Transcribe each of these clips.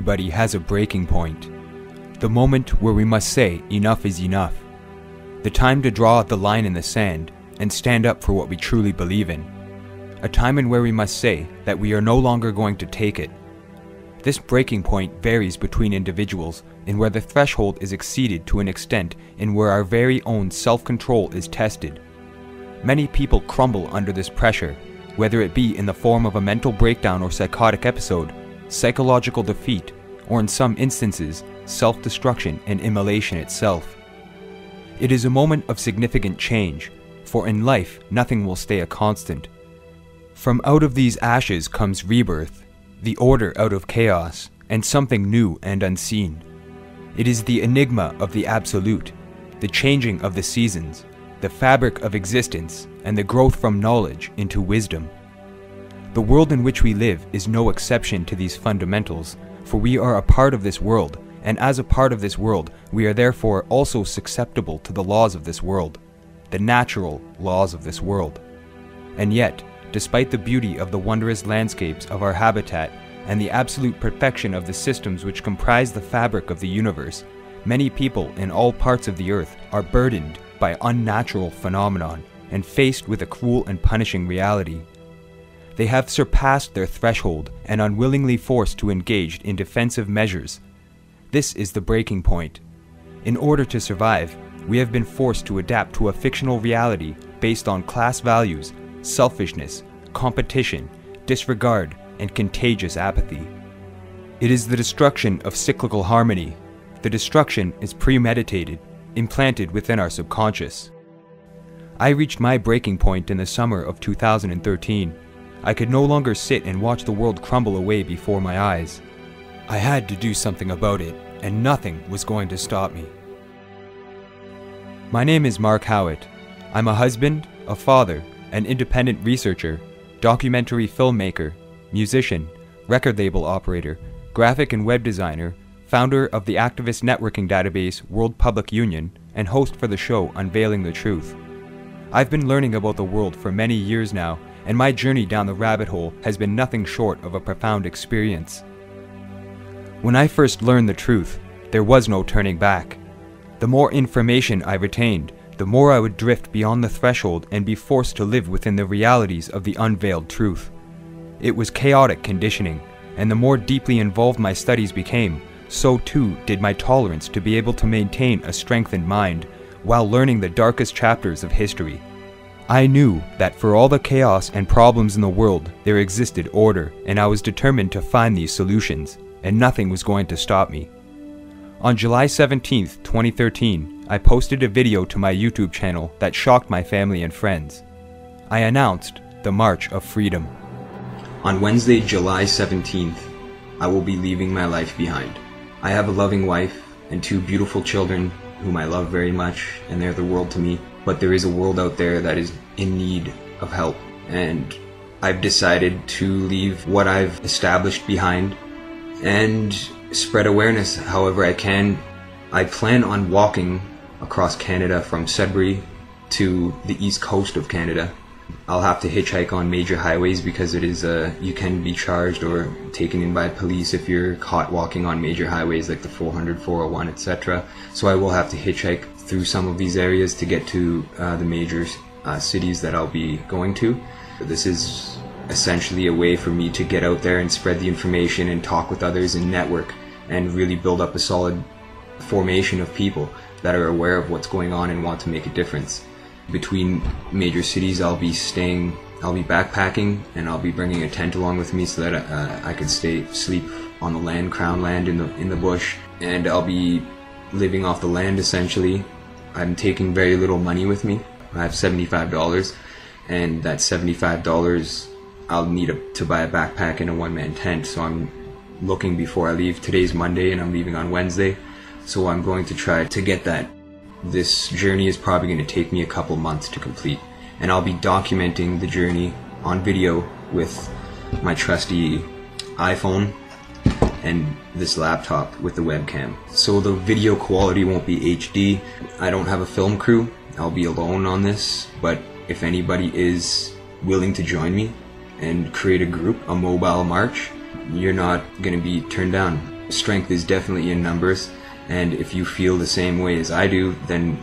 Everybody has a breaking point. The moment where we must say enough is enough. The time to draw the line in the sand and stand up for what we truly believe in. A time in where we must say that we are no longer going to take it. This breaking point varies between individuals in where the threshold is exceeded to an extent in where our very own self control is tested. Many people crumble under this pressure, whether it be in the form of a mental breakdown or psychotic episode, psychological defeat, or in some instances, self destruction and immolation itself. It is a moment of significant change, for in life nothing will stay a constant. From out of these ashes comes rebirth, the order out of chaos, and something new and unseen. It is the enigma of the absolute, the changing of the seasons, the fabric of existence, and the growth from knowledge into wisdom. The world in which we live is no exception to these fundamentals, for we are a part of this world, and as a part of this world, we are therefore also susceptible to the laws of this world, the natural laws of this world. And yet, despite the beauty of the wondrous landscapes of our habitat and the absolute perfection of the systems which comprise the fabric of the universe, many people in all parts of the earth are burdened by unnatural phenomenon and faced with a cruel and punishing reality. They have surpassed their threshold and unwillingly forced to engage in defensive measures. This is the breaking point. In order to survive, we have been forced to adapt to a fictional reality based on class values, selfishness, competition, disregard, and contagious apathy. It is the destruction of cyclical harmony. The destruction is premeditated, implanted within our subconscious. I reached my breaking point in the summer of 2013. I could no longer sit and watch the world crumble away before my eyes. I had to do something about it, and nothing was going to stop me. My name is Mark Howitt. I'm a husband, a father, an independent researcher, documentary filmmaker, musician, record label operator, graphic and web designer, founder of the activist networking database World Public Union, and host for the show Unveiling the Truth. I've been learning about the world for many years now, and my journey down the rabbit hole has been nothing short of a profound experience. When I first learned the truth, there was no turning back. The more information I retained, the more I would drift beyond the threshold and be forced to live within the realities of the unveiled truth. It was chaotic conditioning, and the more deeply involved my studies became, so too did my tolerance to be able to maintain a strengthened mind while learning the darkest chapters of history. I knew that for all the chaos and problems in the world, there existed order, and I was determined to find these solutions, and nothing was going to stop me. On July 17, 2013, I posted a video to my YouTube channel that shocked my family and friends. I announced the March of Freedom. On Wednesday, July 17th, I will be leaving my life behind. I have a loving wife and two beautiful children whom I love very much, and they're the world to me. But there is a world out there that is in need of help, and I've decided to leave what I've established behind and spread awareness however I can. I plan on walking across Canada from Sudbury to the east coast of Canada I'll have to hitchhike on major highways because it is uh, you can be charged or taken in by police if you're caught walking on major highways like the 400, 401, etc. So I will have to hitchhike through some of these areas to get to uh, the major uh, cities that I'll be going to. This is essentially a way for me to get out there and spread the information and talk with others and network and really build up a solid formation of people that are aware of what's going on and want to make a difference between major cities, I'll be staying, I'll be backpacking, and I'll be bringing a tent along with me so that uh, I can stay sleep on the land, crown land in the in the bush, and I'll be living off the land essentially. I'm taking very little money with me. I have seventy-five dollars, and that seventy-five dollars I'll need a, to buy a backpack and a one-man tent. So I'm looking before I leave. Today's Monday, and I'm leaving on Wednesday, so I'm going to try to get that this journey is probably going to take me a couple months to complete, and I'll be documenting the journey on video with my trusty iPhone and this laptop with the webcam. So the video quality won't be HD. I don't have a film crew. I'll be alone on this, but if anybody is willing to join me and create a group, a mobile march, you're not going to be turned down. strength is definitely in numbers, and if you feel the same way as I do, then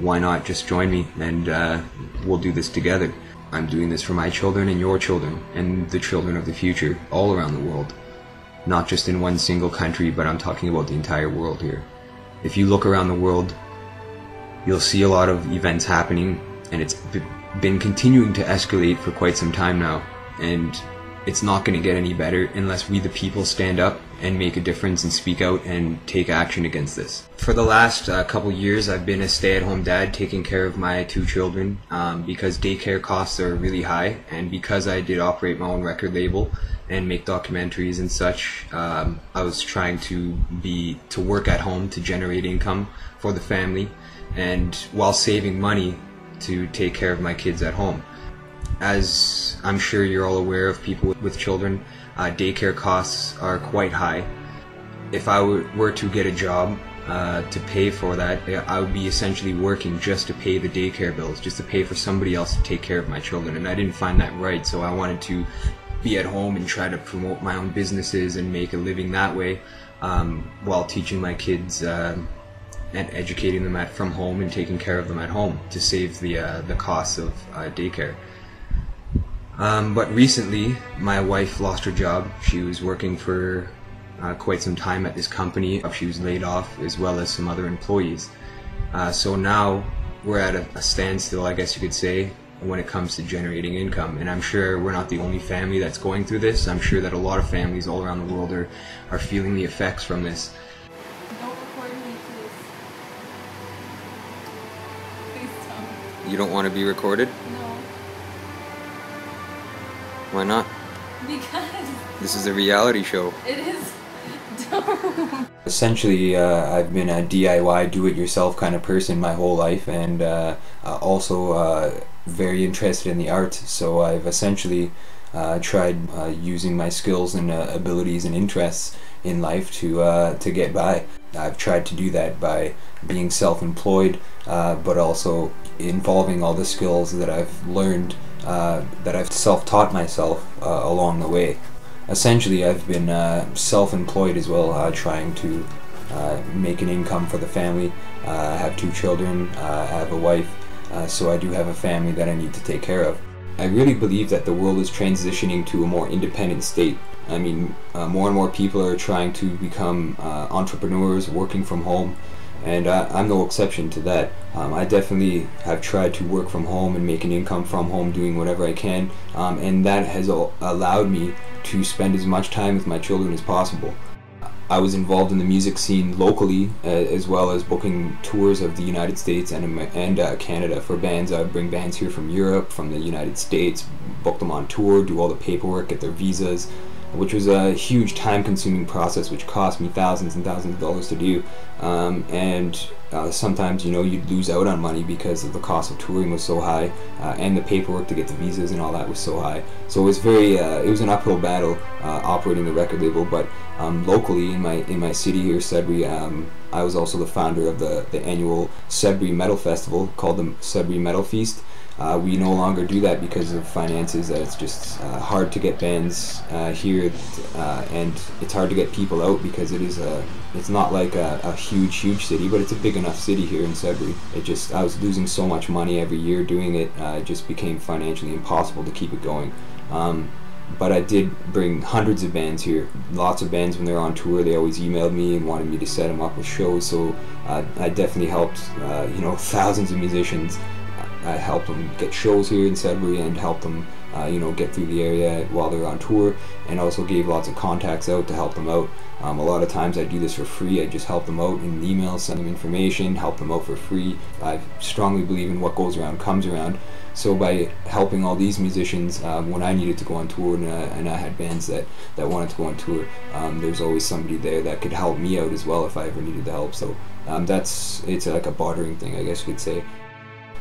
why not just join me and uh, we'll do this together. I'm doing this for my children and your children and the children of the future all around the world. Not just in one single country, but I'm talking about the entire world here. If you look around the world, you'll see a lot of events happening and it's been continuing to escalate for quite some time now. And it's not going to get any better unless we the people stand up and make a difference and speak out and take action against this. For the last uh, couple years, I've been a stay-at-home dad taking care of my two children um, because daycare costs are really high, and because I did operate my own record label and make documentaries and such, um, I was trying to be to work at home to generate income for the family, and while saving money to take care of my kids at home as I'm sure you're all aware of people with children, uh, daycare costs are quite high. If I were to get a job uh, to pay for that, I would be essentially working just to pay the daycare bills, just to pay for somebody else to take care of my children. And I didn't find that right, so I wanted to be at home and try to promote my own businesses and make a living that way um, while teaching my kids. Uh, and educating them at from home and taking care of them at home to save the uh, the costs of uh, daycare. Um, but recently, my wife lost her job. She was working for uh, quite some time at this company. She was laid off, as well as some other employees. Uh, so now we're at a, a, standstill, I guess you could say, when it comes to generating income. And I'm sure we're not the only family that's going through this. I'm sure that a lot of families all around the world are, are feeling the effects from this. Don't record me, please. Please don't. You don't want to be recorded? No. Why not? Because. This is a reality show. It is. Essentially, uh, I've been a DIY, do-it-yourself kind of person my whole life, and uh, uh, also uh, very interested in the arts. So I've essentially uh, tried uh, using my skills and abilities and interests in life to to get by. I've tried to do that by being self-employed, but also involving all the skills that I've learned uh, that I've self-taught myself uh, along the way. Essentially, I've been uh, self-employed as well, uh, trying to uh, make an income for the family. I have two children, I have a wife, so I do have a family that I need to take care of. I really believe that the world is transitioning to a more independent state. I mean, more and more people are trying to become entrepreneurs, working from home, and uh, I'm no exception to that. Um, I definitely have tried to work from home and make an income from home doing whatever I can, um, and that has allowed me to spend as much time with my children as possible. I was involved in the music scene locally, uh, as well as booking tours of the United States and, and uh, Canada for bands. I would bring bands here from Europe, from the United States, book them on tour, do all the paperwork, get their visas, which was a huge time-consuming process, which cost me thousands and thousands of dollars to do. Um, and uh, sometimes, you know, you'd lose out on money because of the cost of touring was so high, uh, and the paperwork to get the visas and all that was so high. So it was very, uh, it was an uphill battle uh, operating the record label. But um, locally in my in my city here, Sudbury, um, I was also the founder of the the annual Sudbury Metal Festival called the Sudbury Metal Feast. Uh, we no longer do that because of finances. it's just uh, hard to get bands uh, here, uh, and it's hard to get people out because it is a. It's not like a, a, huge, huge city, but it's a big enough city here in Sudbury. It just I was losing so much money every year doing it. Uh, it just became financially impossible to keep it going. Um, but I did bring hundreds of bands here. Lots of bands when they're on tour, they always emailed me and wanted me to set them up with shows. So uh, I definitely helped, you know, thousands of musicians I helped them get shows here in Sudbury and helped them, uh, you know, get through the area while they're on tour, and also gave lots of contacts out to help them out. Um, a lot of times I do this for free. I just help them out in emails, send them information, help them out for free. I strongly believe in what goes around comes around. So by helping all these musicians, um, when I needed to go on tour and, uh, and, I had bands that, that wanted to go on tour, um, there's always somebody there that could help me out as well if I ever needed the help. So um, that's it's like a bartering thing, I guess you could say.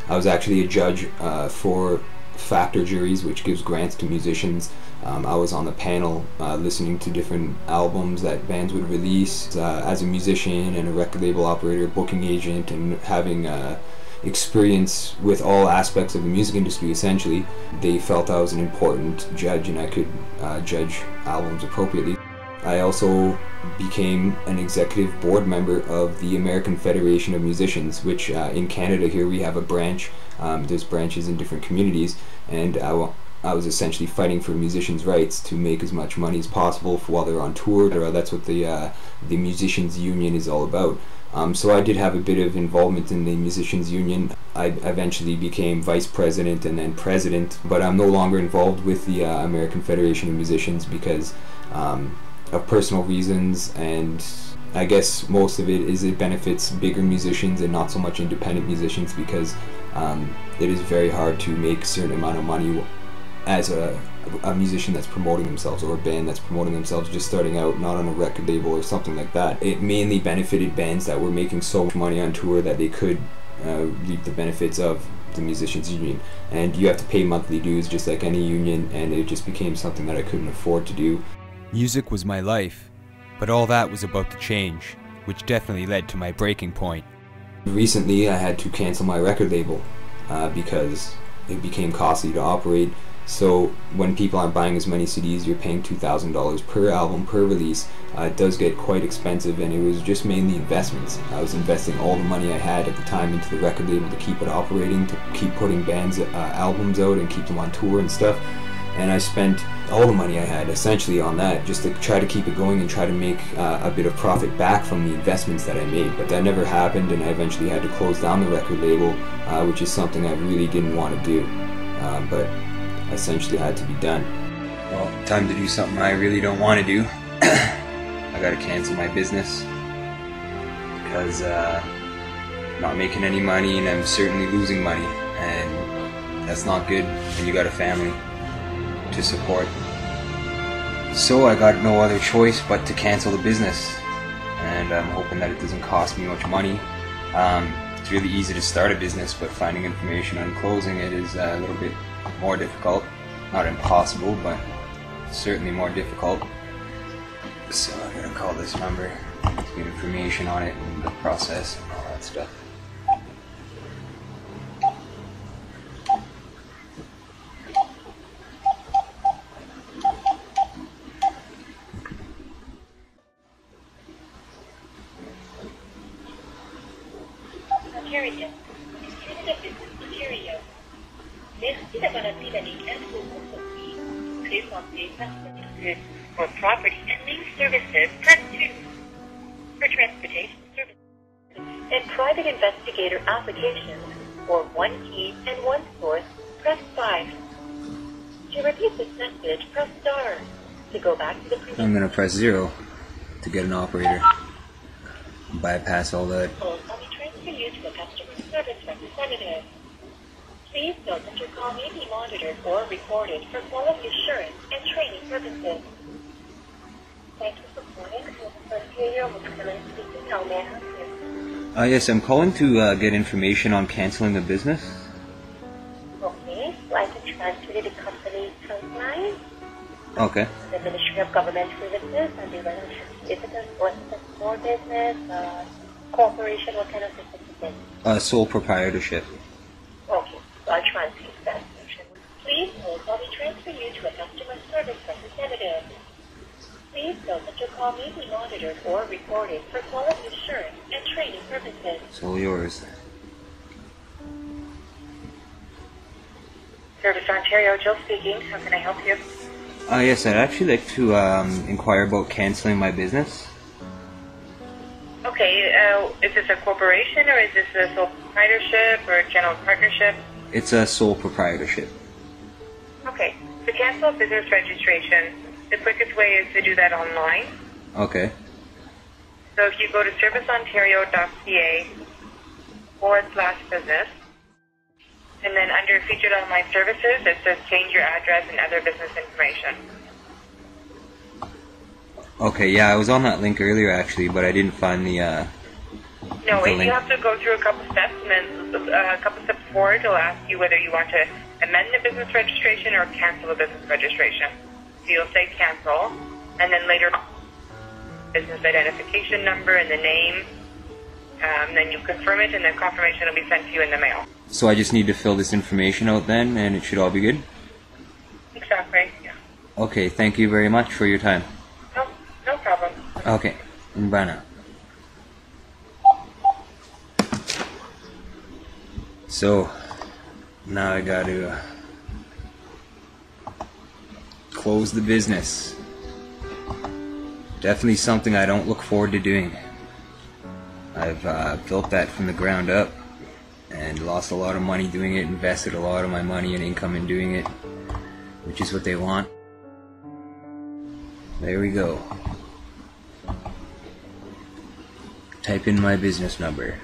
I was actually a judge uh, for FACTOR juries, which gives grants to musicians. Um, I was on the panel uh, listening to different albums that bands would release. Uh, as a musician and a record label operator, booking agent, and having uh, experience with all aspects of the music industry essentially, they felt I was an important judge and I could uh, judge albums appropriately. I also became an executive board member of the American Federation of Musicians, which uh, in Canada here we have a branch. Um, there's branches in different communities, and I, was essentially fighting for musicians' rights to make as much money as possible for while they're on tour. That's what the uh, the musicians' union is all about. Um, so I did have a bit of involvement in the musicians' union. I eventually became vice president and then president, but I'm no longer involved with the uh, American Federation of Musicians because um, of personal reasons and I guess most of it is it benefits bigger musicians and not so much independent musicians because um, it is very hard to make a certain amount of money as a, a musician that's promoting themselves or a band that's promoting themselves just starting out not on a record label or something like that. It mainly benefited bands that were making so much money on tour that they could uh, reap the benefits of the musicians union. And you have to pay monthly dues just like any union and it just became something that i couldn't afford to do Music was my life, but all that was about to change, which definitely led to my breaking point. Recently, I had to cancel my record label uh, because it became costly to operate. So when people aren't buying as many CDs, you're paying two thousand dollars per album per release. Uh, it does get quite expensive, and it was just mainly investments. I was investing all the money I had at the time into the record label to keep it operating, to keep putting bands' uh, albums out, and keep them on tour and stuff. And I spent all the money I had essentially on that just to try to keep it going and try to make uh, a bit of profit back from the investments that I made. But that never happened, and I eventually had to close down the record label, uh, which is something I really didn't want to do. Uh, but essentially had to be done. Well, time to do something I really don't want to do. I gotta cancel my business because uh, I'm not making any money and I'm certainly losing money, and that's not good when you got a family to support. So I got no other choice but to cancel the business, and I'm hoping that it doesn't cost me much money. Um, it's really easy to start a business, but finding information on closing it is a little bit more difficult. Not impossible, but certainly more difficult. So I'm gonna call this number, to get information on it and the process and all that stuff. Back to the previous I'm gonna press zero to get an operator. Bypass all that. hold while we transfer you to a customer service representative. Please note that your call may be monitored or recorded for quality assurance and training purposes. Thank you for calling. This is Ontario McMillan speaking. How may I help you? Uh, yes, I'm calling to uh, get information on canceling the business. Okay, so I can transfer you to the company's hotline, Okay. the Ministry of Government Services, and the Resident Visitors or for business, uh, corporation, what kind of business is it? Uh, sole proprietorship. Okay, so I'll to that section. Please hold while we transfer you to a customer service representative. Please note that your call may be monitored or recorded for quality assurance and training purposes. It's all yours. Service Ontario, Jill speaking. How can I help you? Uh, yes, I'd actually like to um, inquire about canceling my business. Okay, uh, is this a corporation or is this a sole proprietorship or a general partnership? It's a sole proprietorship. Okay, to cancel a business registration, the quickest way is to do that online. Okay. So if you go to serviceontario.ca forward slash business, and then under featured online services, it says change your address and other business information. Okay, yeah, I was on that link earlier actually, but I didn't find the. Uh, No, The you have to go through a couple steps, and then uh, a couple steps forward, it'll ask you whether you want to amend the business registration or cancel the business registration. So you'll say cancel, and then later, business identification number and the name. Um, then you confirm it, and then confirmation will be sent to you in the mail. so I just need to fill this information out then, and it should all be good. Exactly. Yeah. Okay, thank you very much for your time. No, no problem. Okay, bye now. So, now I gotta uh, close the business. Definitely something I don't look forward to doing. I've uh, built that from the ground up and lost a lot of money doing it, invested a lot of my money and income in doing it, which is what they want. There we go. Type in my business number.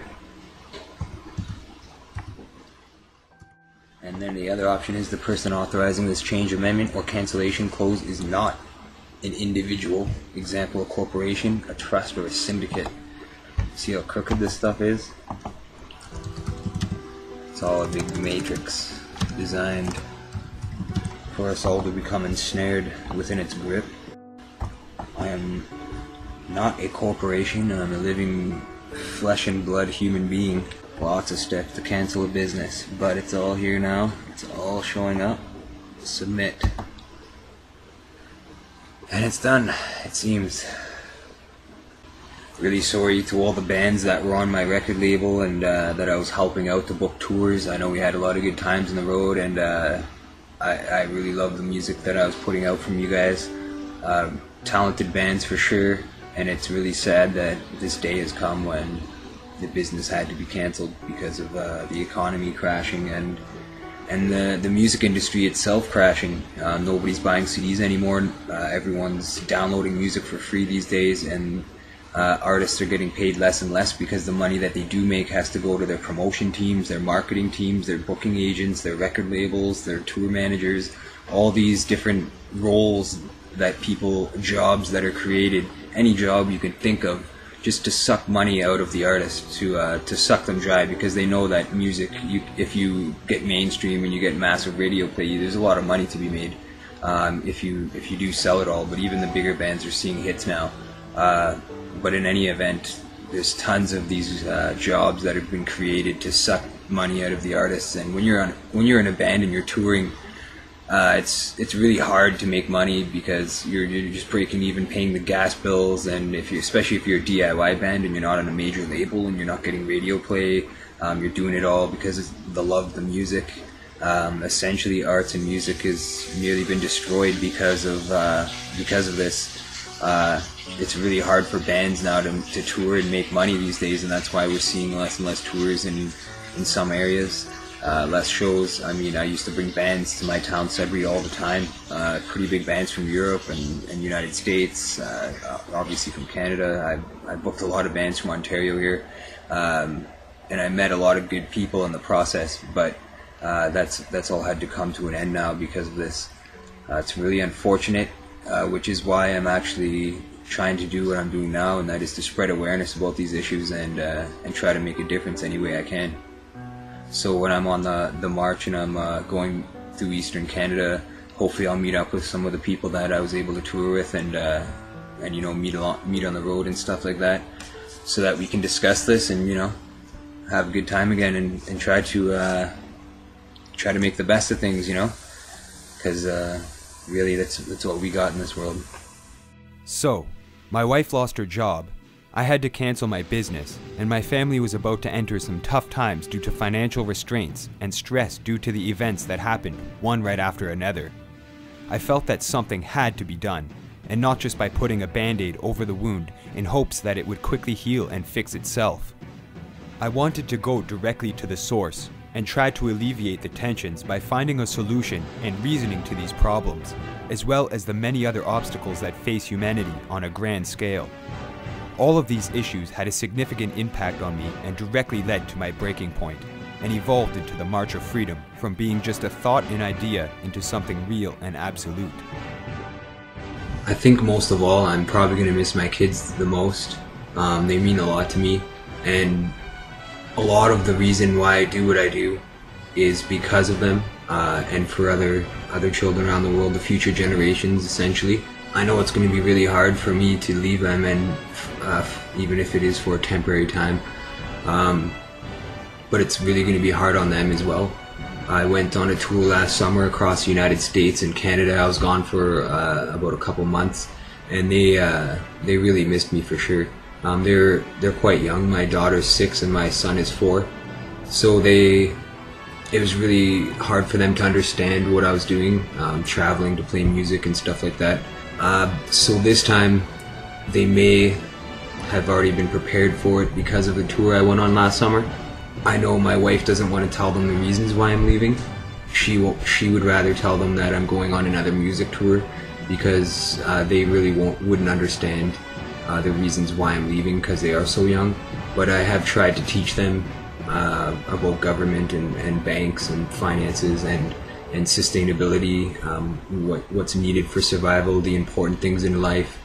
And then the other option is the person authorizing this change amendment or cancellation close is not an individual, example a corporation, a trust, or a syndicate. See how crooked this stuff is? It's all a big matrix designed for us all to become ensnared within its grip. I am not a corporation, I'm a living flesh and blood human being. Lots of steps to cancel a business, but it's all here now. It's all showing up. Submit. And it's done, it seems. Really sorry to all the bands that were on my record label and uh, that I was helping out to book tours. I know we had a lot of good times on the road, and uh, I, I really love the music that I was putting out from you guys. Um, talented bands for sure, and it's really sad that this day has come when the business had to be cancelled because of uh, the economy crashing and and the the music industry itself crashing. Uh, nobody's buying CDs anymore. Uh, everyone's downloading music for free these days, and uh, artists are getting paid less and less because the money that they do make has to go to their promotion teams, their marketing teams, their booking agents, their record labels, their tour managers, all these different roles that people, jobs that are created, any job you can think of, just to suck money out of the artist, to uh, to suck them dry because they know that music, you, if you get mainstream and you get massive radio play, there's a lot of money to be made um, if you if you do sell it all. But even the bigger bands are seeing hits now. Uh, but in any event, there's tons of these uh, jobs that have been created to suck money out of the artists. And when you're on, when you're in a band and you're touring, uh, it's it's really hard to make money because you're you're just breaking even paying the gas bills. And if you especially if you're a DIY band and you're not on a major label and you're not getting radio play, um, you're doing it all because of the love of the music. Um, essentially, arts and music has nearly been destroyed because of uh, because of this. Uh, it's really hard for bands now to, to tour and make money these days, and that's why we're seeing less and less tours in in some areas, uh, less shows. I mean, I used to bring bands to my town, Sudbury, all the time. Uh, pretty big bands from Europe and, and United States, uh, obviously from Canada. I, I booked a lot of bands from Ontario here, um, and I met a lot of good people in the process. But uh, that's that's all had to come to an end now because of this. Uh, it's really unfortunate, uh, which is why I'm actually trying to do what I'm doing now, and that is to spread awareness about these issues and uh, and try to make a difference any way I can. So when I'm on the the march and I'm uh, going through Eastern Canada, hopefully I'll meet up with some of the people that I was able to tour with and uh, and you know meet along, meet on the road and stuff like that, so that we can discuss this and you know have a good time again and, and try to uh, try to make the best of things, you know, because uh, really that's that's what we got in this world. So, my wife lost her job. I had to cancel my business, and my family was about to enter some tough times due to financial restraints and stress due to the events that happened, one right after another. I felt that something had to be done, and not just by putting a band aid over the wound in hopes that it would quickly heal and fix itself. I wanted to go directly to the source and try to alleviate the tensions by finding a solution and reasoning to these problems, as well as the many other obstacles that face humanity on a grand scale. All of these issues had a significant impact on me and directly led to my breaking point, and evolved into the March of Freedom from being just a thought and idea into something real and absolute. I think most of all, I'm probably going to miss my kids the most. Um, they mean a lot to me, and a lot of the reason why I do what I do is because of them, uh, and for other other children around the world, the future generations, essentially. I know it's going to be really hard for me to leave them, and uh, even if it is for a temporary time, um, but it's really going to be hard on them as well. I went on a tour last summer across the United States and Canada. I was gone for uh, about a couple months, and they uh, they really missed me for sure. Um, they're they're quite young. My daughter's six and my son is four, so they it was really hard for them to understand what I was doing, um, traveling to play music and stuff like that. Uh, so this time, they may have already been prepared for it because of the tour I went on last summer. I know my wife doesn't want to tell them the reasons why I'm leaving. She will, she would rather tell them that I'm going on another music tour because uh, they really won't wouldn't understand uh, the reasons why I'm leaving because they are so young. But I have tried to teach them uh, about government and, and banks and finances and and sustainability, um, what what's needed for survival, the important things in life.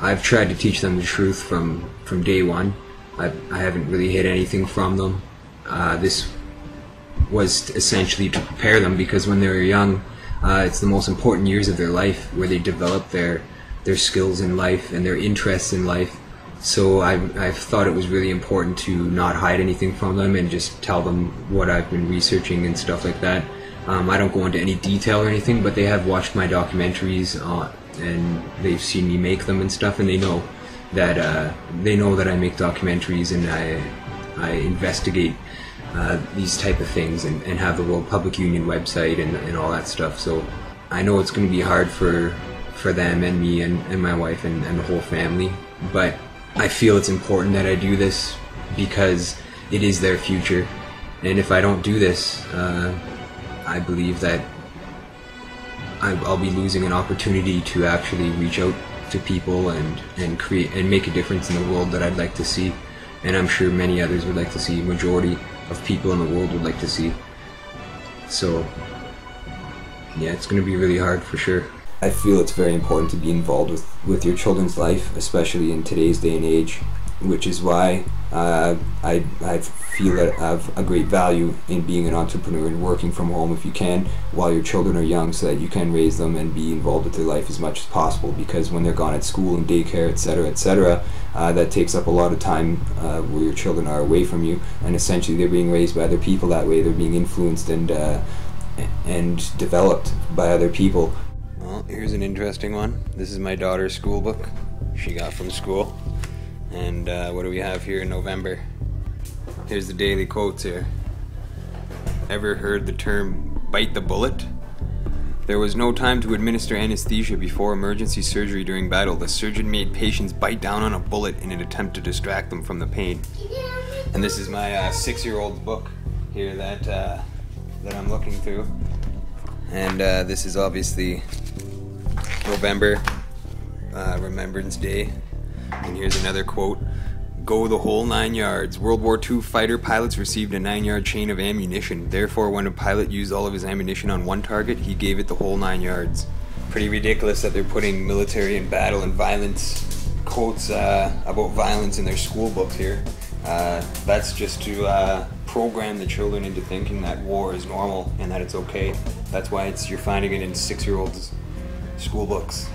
I've tried to teach them the truth from from day one. I, I haven't really hid anything from them. Uh, this was essentially to prepare them because when they were young, uh, it's the most important years of their life where they develop their their skills in life and their interests in life. So I, I thought it was really important to not hide anything from them and just tell them what I've been researching and stuff like that. Um, I don't go into any detail or anything, but they have watched my documentaries uh, and they've seen me make them and stuff, and they know that uh, they know that I make documentaries and I I investigate uh, these type of things and, and have the World Public Union website and, and all that stuff. So I know it's going to be hard for for them and me and, and my wife and, and the whole family, but I feel it's important that I do this because it is their future, and if I don't do this, uh, I believe that I'll be losing an opportunity to actually reach out to people and, and create and make a difference in the world that I'd like to see, and I'm sure many others would like to see. Majority of people in the world would like to see. So, yeah, it's going to be really hard for sure. I feel it's very important to be involved with, with your children's life, especially in today's day and age, which is why uh, I, I feel that I have a great value in being an entrepreneur and working from home if you can while your children are young so that you can raise them and be involved with their life as much as possible because when they're gone at school and daycare, etc., etc., uh, that takes up a lot of time uh, where your children are away from you and essentially they're being raised by other people that way. They're being influenced and, uh, and developed by other people. Well, here's an interesting one. This is my daughter's school book she got from school. And uh, what do we have here in November? Here's the daily quotes here. Ever heard the term bite the bullet? There was no time to administer anesthesia before emergency surgery during battle. The surgeon made patients bite down on a bullet in an attempt to distract them from the pain. And this is my uh, six-year-old's book here that uh, that I'm looking through. And uh, this is obviously November, uh, Remembrance Day. And here's another quote Go the whole nine yards. World War II fighter pilots received a nine yard chain of ammunition. Therefore, when a pilot used all of his ammunition on one target, he gave it the whole nine yards. Pretty ridiculous that they're putting military and battle and violence quotes uh, about violence in their school books here. Uh, that's just to uh, program the children into thinking that war is normal and that it's okay. That's why it's you're finding it in six-year-olds' school books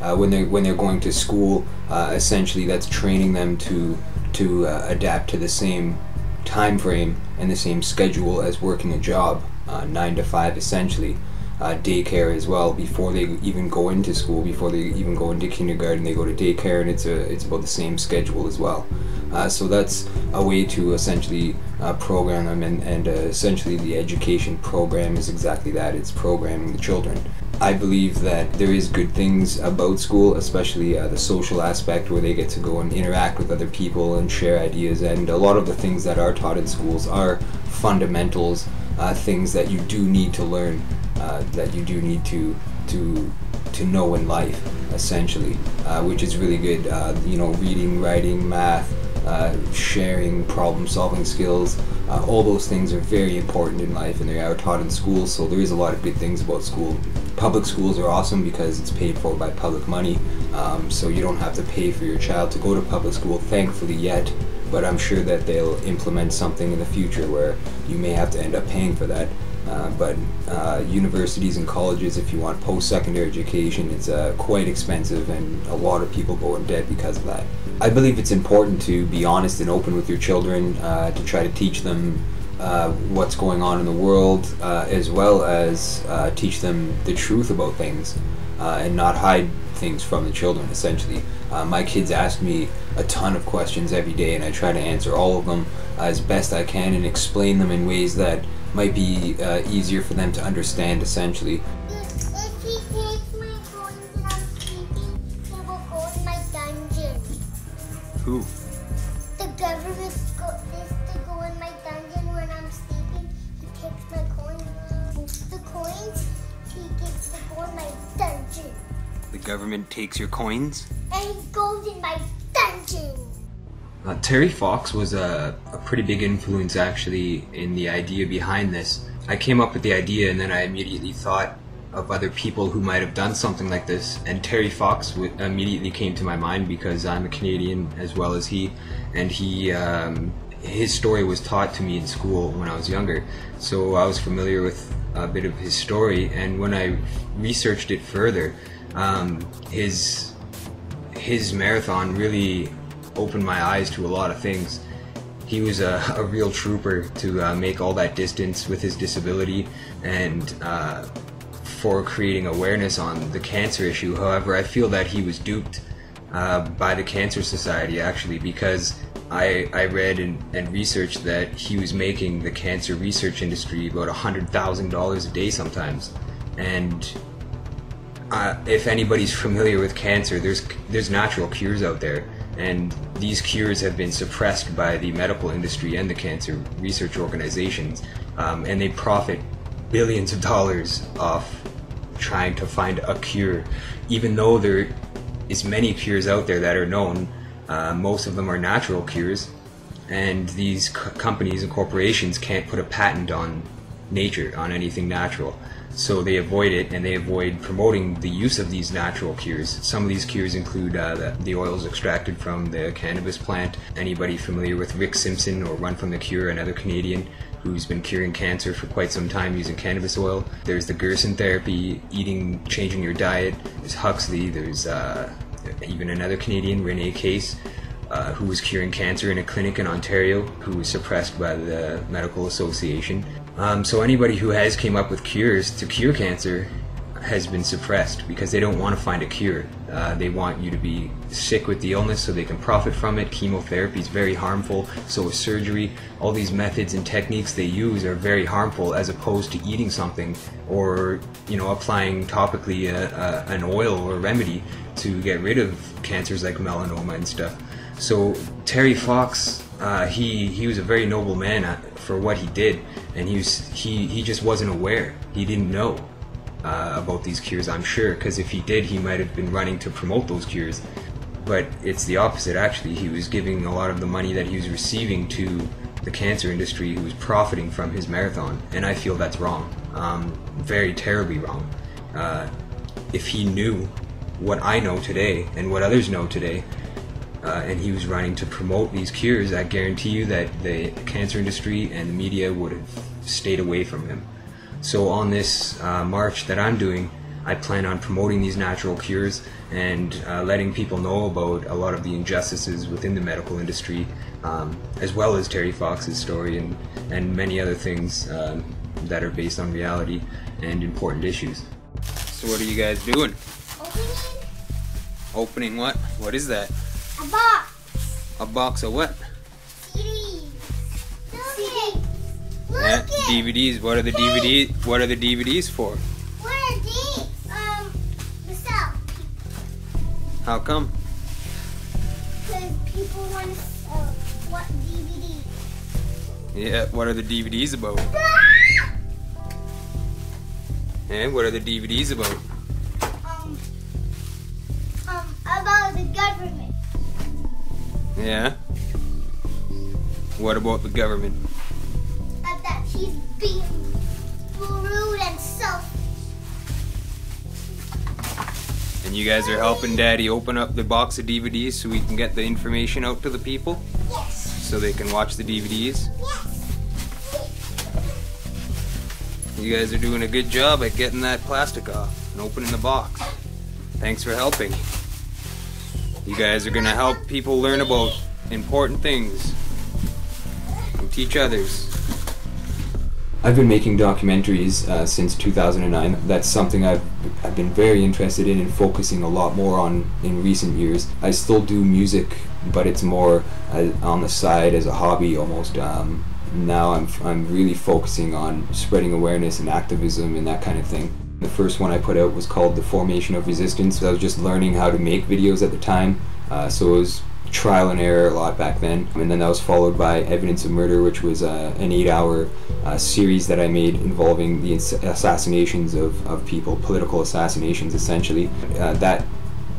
uh, when they're when they're going to school. Uh, essentially, that's training them to to uh, adapt to the same time frame and the same schedule as working a job, uh, nine to five, essentially. Uh, daycare as well before they even go into school before they even go into kindergarten they go to daycare and it's a it's about the same schedule as well uh, so that's a way to essentially uh, program them and, and uh, essentially the education program is exactly that it's programming the children I believe that there is good things about school, especially uh, the social aspect where they get to go and interact with other people and share ideas. And a lot of the things that are taught in schools are fundamentals, uh, things that you do need to learn, uh, that you do need to to to know in life, essentially, uh, which is really good. Uh, you know, reading, writing, math, uh, sharing, problem solving skills. Uh, all those things are very important in life and they are taught in school. so there is a lot of good things about school. Public schools are awesome because it's paid for by public money, um, so you don't have to pay for your child to go to public school, thankfully, yet. But I'm sure that they'll implement something in the future where you may have to end up paying for that. Uh, but uh, universities and colleges, if you want post-secondary education, it's uh, quite expensive, and a lot of people go in debt because of that. I believe it's important to be honest and open with your children, uh, to try to teach them uh, what's going on in the world, as well as teach them the truth about things. and not hide things from the children. Essentially, my kids ask me a ton of questions every day, and I try to answer all of them as best I can and explain them in ways that might be uh, easier for them to understand. Essentially, If he takes my coins and I'm sleeping, he will go in my dungeon. Who? The government go, is to go in my dungeon when I'm sleeping. He takes my coins. The coins, he gets to go in my dungeon. The government takes your coins? And he goes in my dungeon. Uh, Terry Fox was a, a pretty big influence actually in the idea behind this. I came up with the idea and then I immediately thought of other people who might have done something like this. And Terry Fox w- immediately came to my mind because I'm a Canadian as well as he, and he um, his story was taught to me in school when I was younger, so I was familiar with a bit of his story. And when I researched it further, um, his his marathon really opened my eyes to a lot of things. He was a, a real trooper to uh, make all that distance with his disability and uh, for creating awareness on the cancer issue. However, I feel that he was duped uh, by the Cancer Society actually because I, I read and, and researched that he was making the cancer research industry about $100,000 a day sometimes. And uh, if anybody's familiar with cancer, there's there's natural cures out there, and these cures have been suppressed by the medical industry and the cancer research organizations, um, and they profit billions of dollars off trying to find a cure, even though there is many cures out there that are known. Uh, most of them are natural cures, and these co- companies and corporations can't put a patent on nature, on anything natural. So they avoid it and they avoid promoting the use of these natural cures. Some of these cures include uh, the, the oils extracted from the cannabis plant. Anybody familiar with Rick Simpson or Run from the Cure, another Canadian who's been curing cancer for quite some time using cannabis oil. There's the Gerson therapy, eating, changing your diet. There's Hoxsey. There's uh, even another Canadian, Rene Caisse, uh, who was curing cancer in a clinic in Ontario, who was suppressed by the Medical Association. Um, so anybody who has came up with cures to cure cancer has been suppressed because they don't want to find a cure. Uh, they want you to be sick with the illness so they can profit from it. Chemotherapy is very harmful. So is surgery. All these methods and techniques they use are very harmful as opposed to eating something or you know applying topically a, a, an oil or remedy to get rid of cancers like melanoma and stuff. So Terry Fox, uh, he he was a very noble man uh, for what he did, and he was he he just wasn't aware. He didn't know uh, about these cures. I'm sure, because if he did, he might have been running to promote those cures. But it's the opposite. Actually, he was giving a lot of the money that he was receiving to the cancer industry, who was profiting from his marathon, and I feel that's wrong. Um, very terribly wrong. Uh, if he knew what I know today and what others know today, uh, and he was running to promote these cures, I guarantee you that the cancer industry and the media would have stayed away from him. So on this uh, march that I'm doing, I plan on promoting these natural cures and uh, letting people know about a lot of the injustices within the medical industry, um, as well as Terry Fox's story and, and many other things um, that are based on reality and important issues. So what are you guys doing? Opening Opening what? What is that? A box. A box of what? CDs. CDs. Look Yeah. DVDs. What are the Hey. DVD? What are the DVDs for? What are these? Um, the cell. How come? Because people want to uh, what DVD. Yeah, what are the DVDs about? And what are the DVDs about? Yeah. What about the government? That he's being rude and selfish. And you guys are helping Daddy open up the box of DVDs so we can get the information out to the people Yes. so they can watch the DVDs. Yes. You guys are doing a good job at getting that plastic off and opening the box. Thanks for helping. You guys are gonna help people learn about important things and teach others. I've been making documentaries uh, since 2009. That's something I've I've been very interested in and focusing a lot more on in recent years. I still do music, but it's more uh, on the side as a hobby almost. Um, now I'm I'm really focusing on spreading awareness and activism and that kind of thing. The first one I put out was called The Formation of Resistance. I was just learning how to make videos at the time, uh, so it was trial and error a lot back then. And then that was followed by Evidence of Murder, which was uh, an eight hour uh, series that I made involving the assassinations of, of people, political assassinations essentially. Uh, that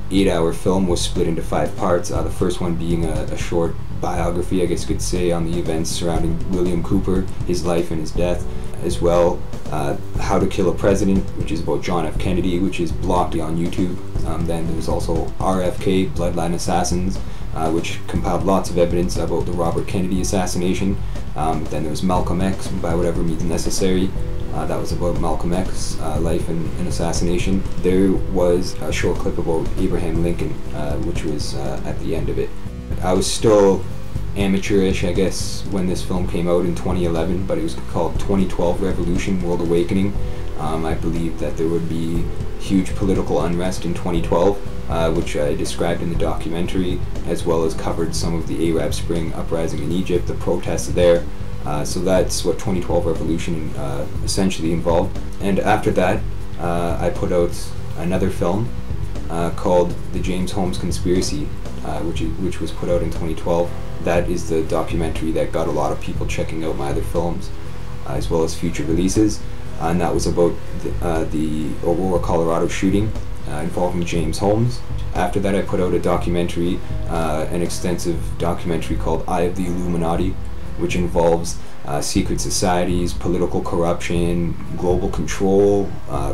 eight hour film was split into five parts, uh, the first one being a, a, short biography, I guess you could say, on the events surrounding William Cooper, his life and his death, as well. Uh, How to Kill a President, which is about John F. Kennedy, which is blocked on YouTube. Um, then there's also RFK, Bloodline Assassins, uh, which compiled lots of evidence about the Robert Kennedy assassination. Um, then there was Malcolm X, by whatever means necessary. Uh, that was about Malcolm X, uh, life and, and, assassination. There was a short clip about Abraham Lincoln, uh, which was uh, at the end of it. I was still amateurish, I guess, when this film came out in 2011, but it was called 2012 Revolution World Awakening. Um, I believe that there would be huge political unrest in 2012, uh, which I described in the documentary, as well as covered some of the Arab Spring uprising in Egypt, the protests there. Uh, so that's what 2012 Revolution uh, essentially involved. And after that, uh, I put out another film uh, called The James Holmes Conspiracy, uh, which, which was put out in 2012 that is the documentary that got a lot of people checking out my other films, uh, as well as future releases. And that was about the, uh, the Aurora, Colorado shooting uh, involving James Holmes. After that, I put out a documentary, uh, an extensive documentary called Eye of the Illuminati, which involves uh, secret societies, political corruption, global control,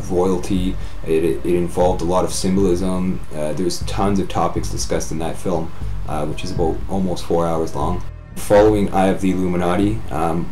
royalty. It, it, involved a lot of symbolism. There's tons of topics discussed in that film uh, which is about almost four hours long. Following Eye of the Illuminati, um,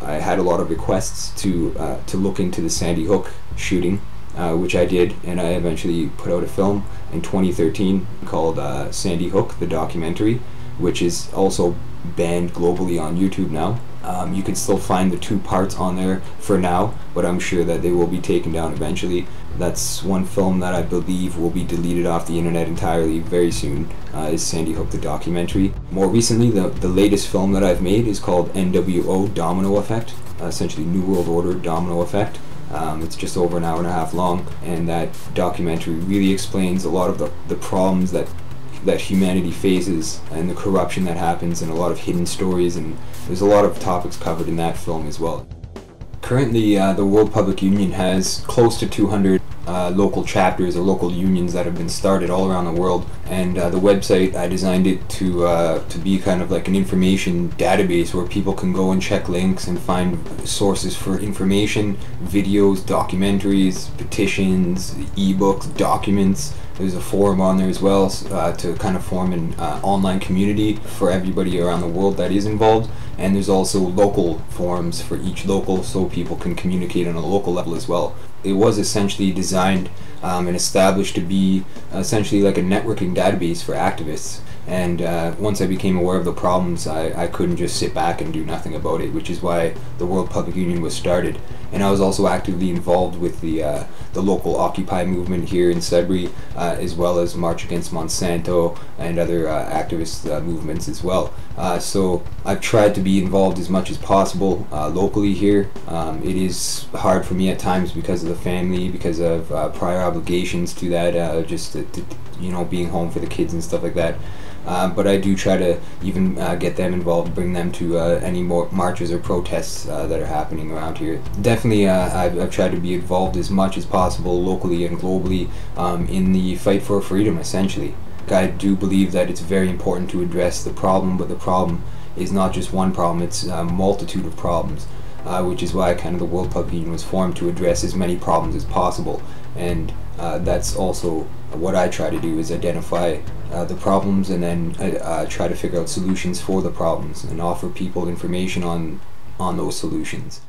I had a lot of requests to uh, to look into the Sandy Hook shooting, uh, which I did, and I eventually put out a film in 2013 called uh, Sandy Hook, the documentary, which is also banned globally on YouTube now. Um, you can still find the two parts on there for now, but I'm sure that they will be taken down eventually. That's one film that I believe will be deleted off the internet entirely very soon, uh, is Sandy Hook the documentary. More recently, the, the latest film that I've made is called NWO Domino Effect, uh, essentially New World Order Domino Effect. Um, it's just over an hour and a half long, and that documentary really explains a lot of the, the problems that that humanity faces and the corruption that happens and a lot of hidden stories and there's a lot of topics covered in that film as well. Currently, uh, the World Public Union has close to 200 uh, local chapters or local unions that have been started all around the world. And uh, the website, I designed it to uh, to be kind of like an information database where people can go and check links and find sources for information, videos, documentaries, petitions, ebooks, documents. There's a forum on there as well uh, to kind of form an uh, online community for everybody around the world that is involved. And there's also local forums for each local so people can communicate on a local level as well it was essentially designed um, and established to be essentially like a networking database for activists. And uh, once I became aware of the problems, I, I couldn't just sit back and do nothing about it, which is why the World Public Union was started. And I was also actively involved with the uh, the local Occupy movement here in Sudbury, uh, as well as March Against Monsanto and other uh, activist uh, movements as well. Uh, so I've tried to be involved as much as possible locally here. Um, it is hard for me at times because of the family, because of prior obligations to that, just to, to, you know being home for the kids and stuff like that. Um, but I do try to even uh, get them involved, bring them to uh, any more marches or protests uh, that are happening around here. Definitely, uh, I've, I've, tried to be involved as much as possible locally and globally um, in the fight for freedom, essentially. I do believe that it's very important to address the problem, but the problem is not just one problem, it's a multitude of problems. Uh, which is why kind of the World Public Union was formed to address as many problems as possible. And uh, that's also what I try to do is identify uh, the problems and then uh, uh, try to figure out solutions for the problems and offer people information on on those solutions.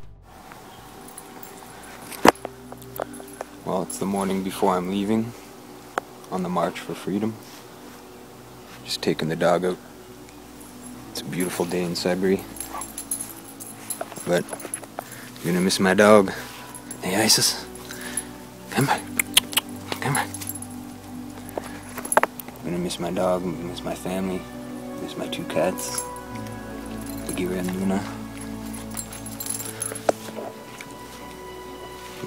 Well, it's the morning before I'm leaving on the March for Freedom. Just taking the dog out. It's a beautiful day in Sudbury. But You're gonna miss my dog. Hey, Isis. Come back. Come back. I'm gonna miss my dog, I'm gonna miss my family, miss my two cats. Boogie and Luna.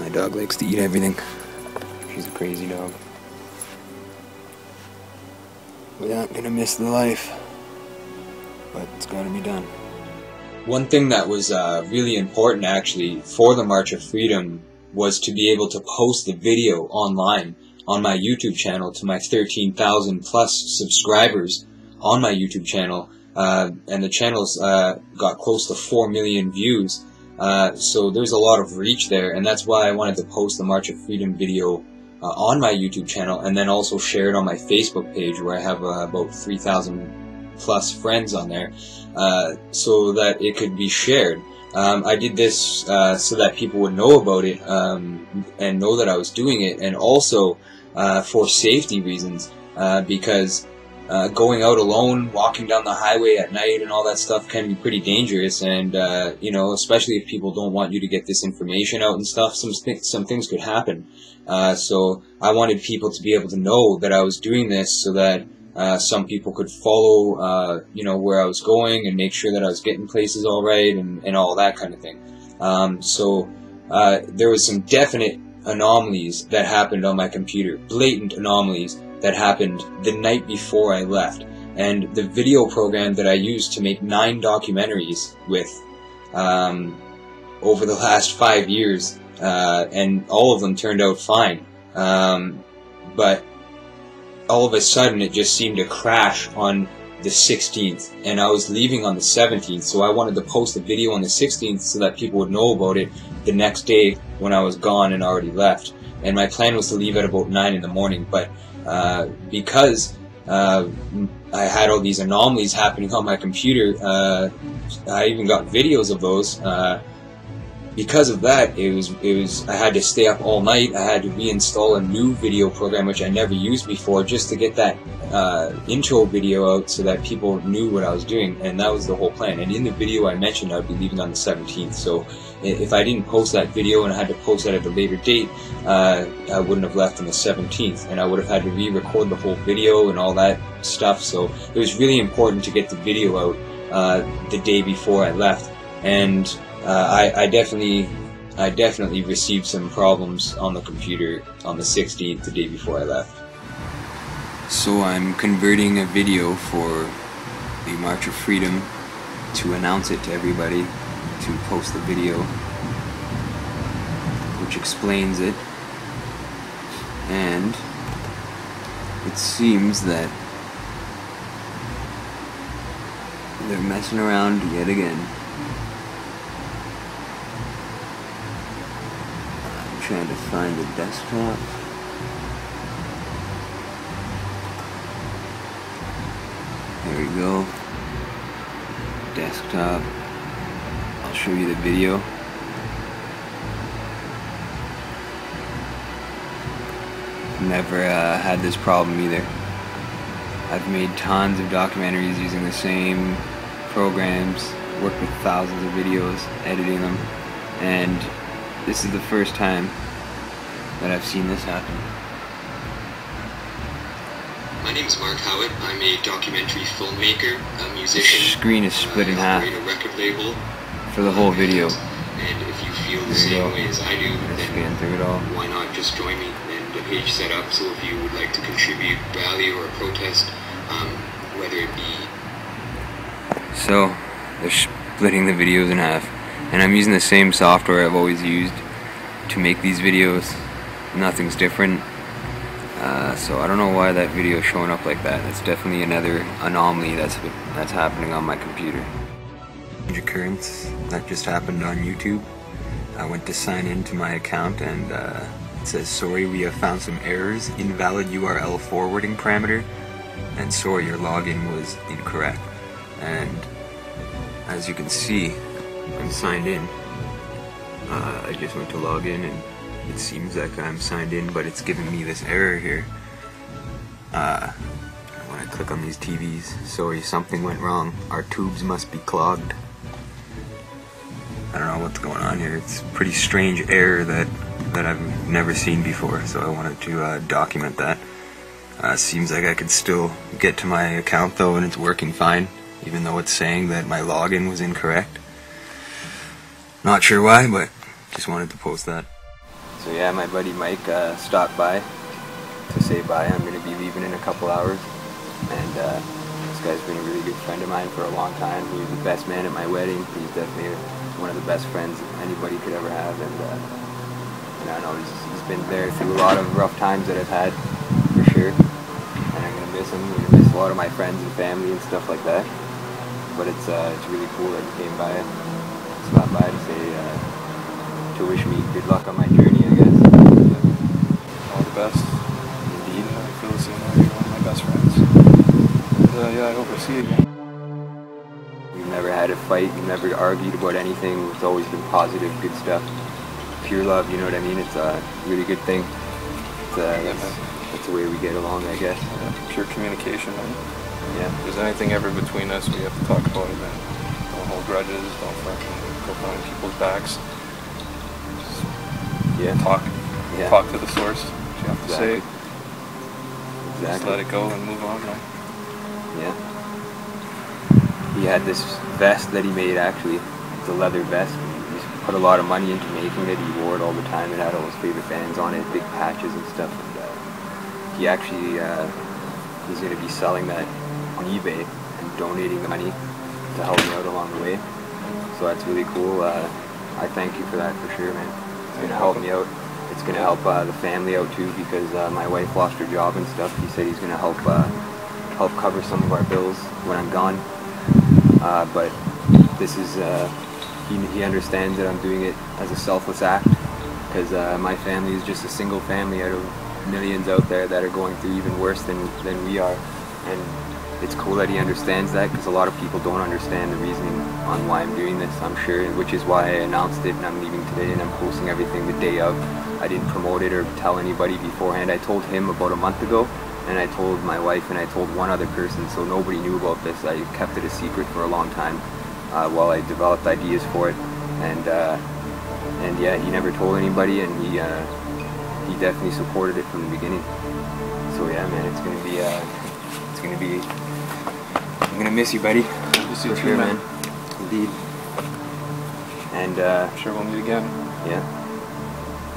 My dog likes to eat everything. She's a crazy dog. We're not gonna miss the life, but it's gotta be done. One thing that was uh, really important actually for the March of Freedom was to be able to post the video online on my YouTube channel to my 13,000 plus subscribers on my YouTube channel. Uh, and the channel's uh, got close to 4 million views. Uh, so there's a lot of reach there, and that's why I wanted to post the March of Freedom video uh, on my YouTube channel and then also share it on my Facebook page where I have uh, about 3,000 plus friends on there uh, so that it could be shared. Um, I did this uh, so that people would know about it um, and know that I was doing it, and also uh, for safety reasons uh, because uh, going out alone, walking down the highway at night, and all that stuff can be pretty dangerous. And uh, you know, especially if people don't want you to get this information out and stuff, some th- some things could happen. Uh, so I wanted people to be able to know that I was doing this, so that uh, some people could follow, uh, you know, where I was going and make sure that I was getting places all right and, and all that kind of thing. Um, so uh, there was some definite anomalies that happened on my computer, blatant anomalies that happened the night before I left. And the video program that I used to make nine documentaries with um, over the last five years, uh, and all of them turned out fine. Um, but all of a sudden, it just seemed to crash on the 16th, and I was leaving on the 17th, so I wanted to post a video on the 16th so that people would know about it the next day when I was gone and already left. And my plan was to leave at about 9 in the morning, but uh, because uh, I had all these anomalies happening on my computer, uh, I even got videos of those. Because of that, it was it was I had to stay up all night. I had to reinstall a new video program which I never used before just to get that uh, intro video out so that people knew what I was doing, and that was the whole plan. And in the video I mentioned I'd be leaving on the 17th, so if I didn't post that video and I had to post that at a later date, uh, I wouldn't have left on the 17th, and I would have had to re-record the whole video and all that stuff. So it was really important to get the video out uh, the day before I left, and Uh, I, I definitely I definitely received some problems on the computer on the 16th, the day before I left. So I'm converting a video for the March of Freedom to announce it to everybody, to post the video, which explains it. And it seems that they're messing around yet again. Trying to find the desktop. There we go. Desktop. I'll show you the video. Never uh, had this problem either. I've made tons of documentaries using the same programs, worked with thousands of videos, editing them, and this is the first time that I've seen this happen. My name is Mark Howitt. I'm a documentary filmmaker, a musician. The screen is split I in half a record label. for the whole video. And if you feel the same way as I do, then through it all. why not just join me and the page set up so if you would like to contribute value or protest um, whether it be So they're splitting the videos in half, and I'm using the same software I've always used to make these videos. Nothing's different. Uh, so I don't know why that video is showing up like that. It's definitely another anomaly that's that's happening on my computer. Occurrence that just happened on YouTube. I went to sign into my account and uh, it says sorry we have found some errors, invalid URL forwarding parameter, and sorry your login was incorrect. And as you can see, I'm signed in. Uh, I just went to log in and it seems like I'm signed in, but it's giving me this error here. Uh, when I click on these TVs, sorry, something went wrong. Our tubes must be clogged. I don't know what's going on here. It's a pretty strange error that that I've never seen before, so I wanted to uh, document that. Uh, seems like I could still get to my account though, and it's working fine, even though it's saying that my login was incorrect. Not sure why, but just wanted to post that. So yeah, my buddy Mike uh, stopped by to say bye. I'm going to be leaving in a couple hours, and uh, this guy's been a really good friend of mine for a long time. He was the best man at my wedding. He's definitely one of the best friends anybody could ever have, and, uh, I know he's, he's been there through a lot of rough times that I've had, for sure. And I'm gonna miss him. I'm gonna miss a lot of my friends and family and stuff like that. But it's uh, it's really cool that he came by, stopped by to say uh, to wish me good luck on my journey, I guess. All the best. Indeed. I feel the same way. You're one of my best friends. And, uh, yeah, I hope I see you again. We've never had a fight. We've never argued about anything. It's always been positive, good stuff. Pure love, you know what I mean? It's a really good thing. It's, uh, Yeah, that's, that's the way we get along, I guess. Yeah, pure communication, man. Yeah. If there's anything ever between us, we have to talk about it, man. Don't hold grudges. Don't fucking behind people's backs. Just Yeah. talk. Yeah. Talk to the source. What you have to Exactly. say. Just Exactly. let it go and move on, man. Yeah. He had this vest that he made actually. It's a leather vest. He put a lot of money into making it. He wore it all the time. It had all his favorite bands on it, big patches and stuff. And, uh, he actually uh, he's going to be selling that on eBay and donating the money to help me out along the way. So that's really cool. Uh, I thank you for that for sure, man. It's to help me out. It's going to help uh, the family out too because uh, my wife lost her job and stuff. He said he's going to help uh, help cover some of our bills when I'm gone. Uh, but this is uh, he, he understands that I'm doing it as a selfless act because my family is just a single family out of millions out there that are going through even worse than than we are, and it's cool that he understands that because a lot of people don't understand the reasoning on why I'm doing this. I'm sure, which is why I announced it and I'm leaving today and I'm posting everything the day of. I didn't promote it or tell anybody beforehand. I told him about a month ago, and I told my wife and I told one other person, so nobody knew about this. I kept it a secret for a long time uh, while I developed ideas for it, and uh, and yeah, he never told anybody, and he uh, he definitely supported it from the beginning. So yeah, man, it's gonna be uh, gonna be. I'm gonna miss you, buddy. Miss you For too, sure, man. man. Indeed. And uh, I'm sure we'll meet again. yeah,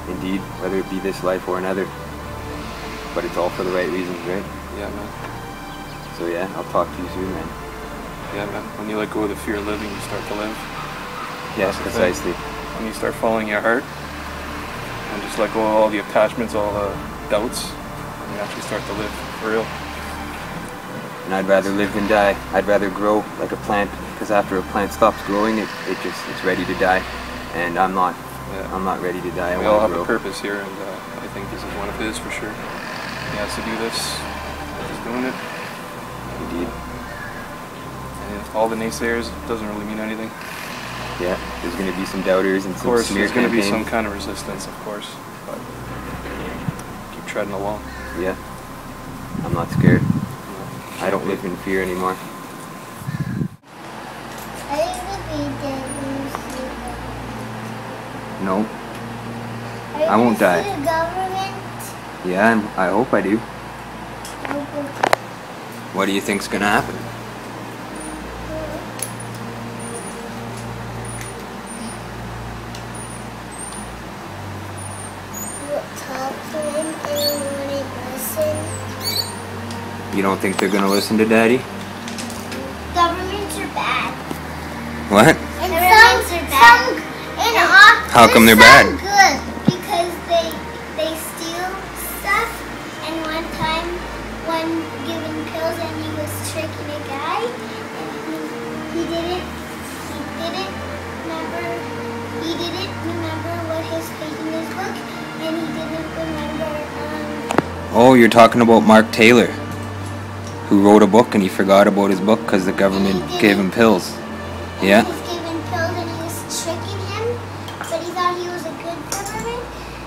indeed, whether it be this life or another. But it's all for the right reasons, right? Yeah, man. So yeah, I'll talk to you soon, man. Yeah, man. When you let go of the fear of living, you start to live. Yes, That's precisely. When you start following your heart and just let go of all the attachments, all the doubts, and you actually start to live for real. And I'd rather live than die. I'd rather grow like a plant, because after a plant stops growing, it, it just it's ready to die. And I'm not. Yeah. I'm not ready to die. I we all have to a purpose here, and uh, I think this is one of his for sure. He has to do this. He's doing it. Indeed. And all the naysayers doesn't really mean anything. Yeah. There's gonna be some doubters and Of course, smear there's going to be some kind of resistance, of course, but keep treading along. Yeah. I'm not scared. I don't live in fear anymore. Are you gonna be dead when you see them? No. I won't die. sue the government? Yeah, I'm, I hope I do. What do you think's gonna happen? We'll talk to him and he wouldn't listen. You don't think they're gonna listen to Daddy? Governments are bad. What? And some, some, in office, How come they're some bad? good because they they steal stuff. And one time, one given pills and he was tricking a guy, and he, he didn't he didn't remember he didn't remember what his page in his book, and he didn't remember um Oh, you're talking about Mark Taylor, who wrote a book and he forgot about his book because the government gave him pills. Yeah. he was given pills and he was tricking him, but he thought he was a good government,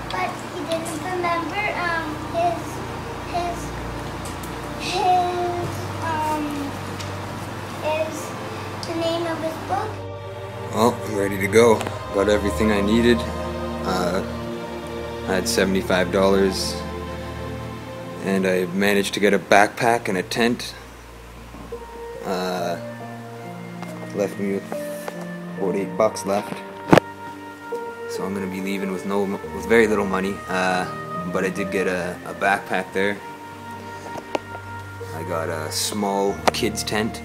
but he didn't remember um his his his um his the name of his book. Well, I'm ready to go. got everything I needed. Uh, I had $75 and I managed to get a backpack and a tent. Uh, left me with about eight bucks left. So I'm gonna be leaving with no, with very little money. Uh, but I did get a, a backpack there. I got a small kids tent,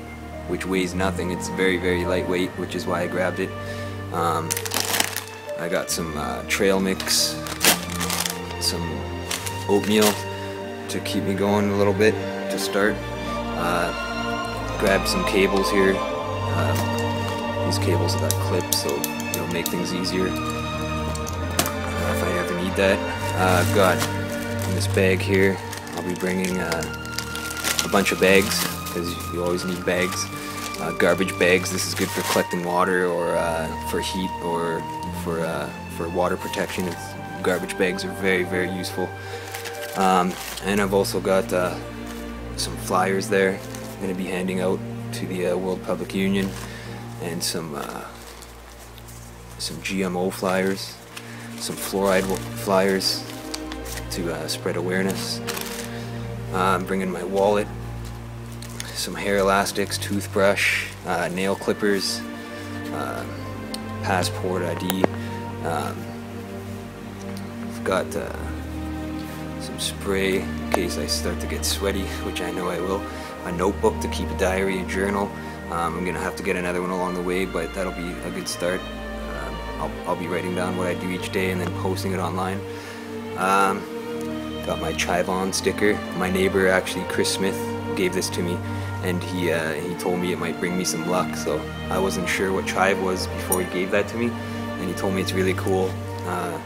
which weighs nothing. It's very, very lightweight, which is why I grabbed it. Um, I got some uh, trail mix, some oatmeal to keep me going a little bit to start. Uh, grabbed some cables here. Uh, these cables have got clips, so it'll make things easier uh, if I ever need that. Uh, I've got in this bag here. I'll be bringing uh, a bunch of bags because you always need bags. Uh, garbage bags. This is good for collecting water or uh, for heat or for uh, for water protection. It's, garbage bags are very very useful. Um, and I've also got uh, some flyers there. I'm going to be handing out to the uh, World Public Union and some uh, some GMO flyers, some fluoride flyers to uh, spread awareness. I'm bringing my wallet, some hair elastics, toothbrush, uh, nail clippers, uh, passport ID. Um, I've got uh, spray in case I start to get sweaty, which I know I will. A notebook to keep a diary, a journal. Um, I'm gonna have to get another one along the way, but that'll be a good start. Um, I'll, I'll be writing down what I do each day and then posting it online. Um, got my Chive On sticker. My neighbor, actually, Chris Smith, gave this to me, and he uh, he told me it might bring me some luck. So I wasn't sure what Chive was before he gave that to me, and he told me it's really cool. Uh,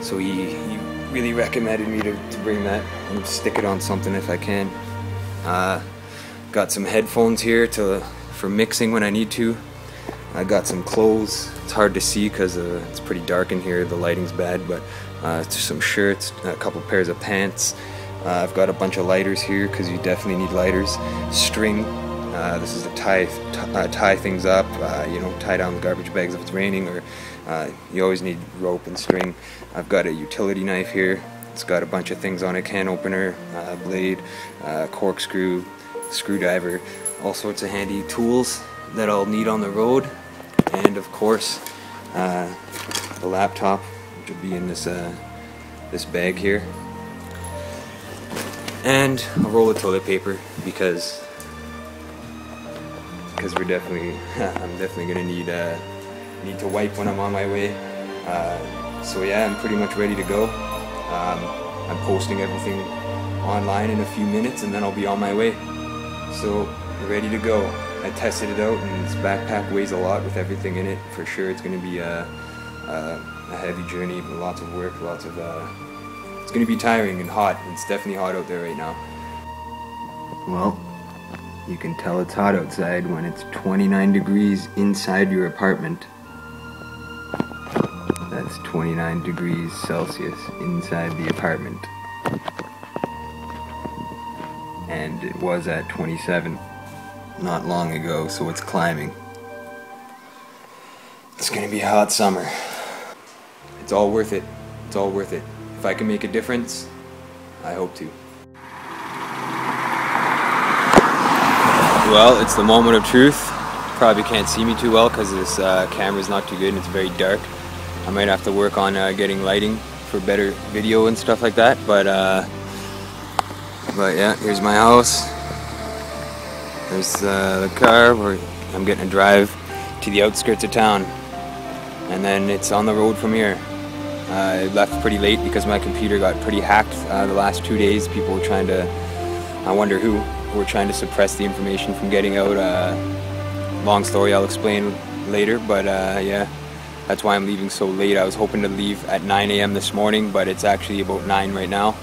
so he, he really recommended me to, to bring that and stick it on something if I can. Uh, got some headphones here to for mixing when I need to. I got some clothes. It's hard to see because uh, it's pretty dark in here. The lighting's bad, but uh, some shirts, a couple pairs of pants. Uh, I've got a bunch of lighters here because you definitely need lighters. String. Uh, this is to tie uh, tie things up. Uh, you know, tie down the garbage bags if it's raining, or uh, you always need rope and string. I've got a utility knife here. It's got a bunch of things on it: can opener, uh, blade, uh, corkscrew, screwdriver, all sorts of handy tools that I'll need on the road, and of course, uh, the laptop, which will be in this uh, this bag here, and a roll of toilet paper because because we're definitely I'm definitely gonna need uh, need to wipe when I'm on my way. Uh, so yeah, I'm pretty much ready to go. Um, I'm posting everything online in a few minutes, and then I'll be on my way. So ready to go. I tested it out, and this backpack weighs a lot with everything in it. For sure, it's going to be a, a, a heavy journey, lots of work, lots of. Uh, it's going to be tiring and hot. It's definitely hot out there right now. Well, you can tell it's hot outside when it's 29 degrees inside your apartment. That's 29 degrees Celsius inside the apartment. And it was at 27 not long ago, so it's climbing. It's gonna be a hot summer. It's all worth it. It's all worth it. If I can make a difference, I hope to. Well, it's the moment of truth. Probably can't see me too well because this uh, camera's not too good and it's very dark. I might have to work on uh, getting lighting for better video and stuff like that. But uh, but yeah, here's my house. There's uh, the car where I'm getting to drive to the outskirts of town, and then it's on the road from here. I left pretty late because my computer got pretty hacked uh, the last two days. People were trying to, I wonder who, were trying to suppress the information from getting out. Uh, long story, I'll explain later, but uh, yeah, that's why I'm leaving so late. I was hoping to leave at 9 a.m. this morning, but it's actually about 9 right now,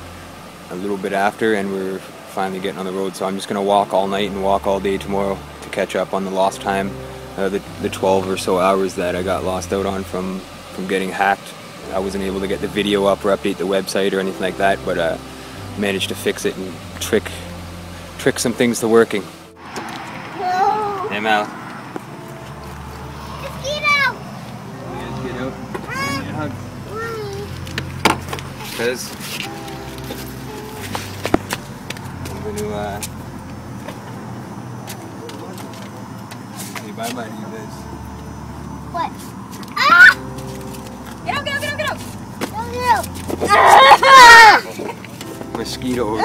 a little bit after, and we're finally getting on the road. So I'm just gonna walk all night and walk all day tomorrow to catch up on the lost time, uh, the, the 12 or so hours that I got lost out on from from getting hacked. I wasn't able to get the video up or update the website or anything like that, but uh, managed to fix it and trick trick some things to working. Whoa! Hey Mal. Let's get out! Let's get out. hug. Because I'm going to uh, say bye bye to you guys. What? Ah! Get out, get out, get out, get out! No, no. Mosquitoes.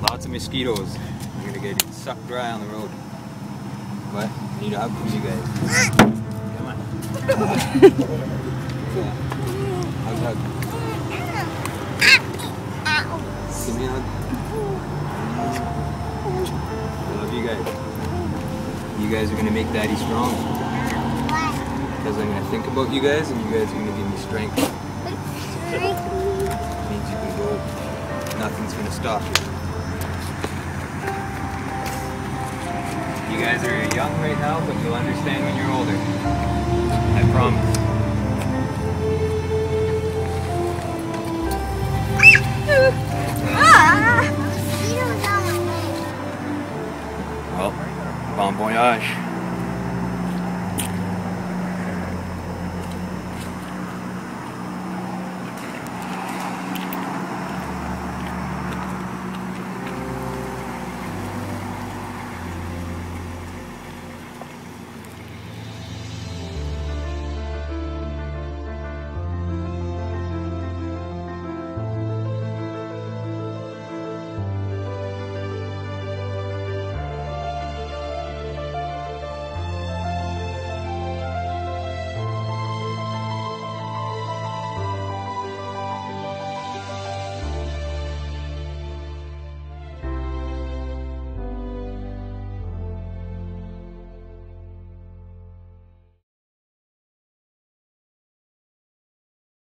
Lots of mosquitoes. I'm gonna get sucked dry on the road. But I need a hug from you guys. Come on. Yeah. Hug. Give me a hug. I love you guys. You guys are gonna make daddy strong. Because I'm gonna think about you guys and you guys are gonna give me strength. means you can go. Nothing's gonna stop you. You guys are young right now, but you'll understand when you're older. I promise. 啊。你怎么知我妹妹好棒绑腰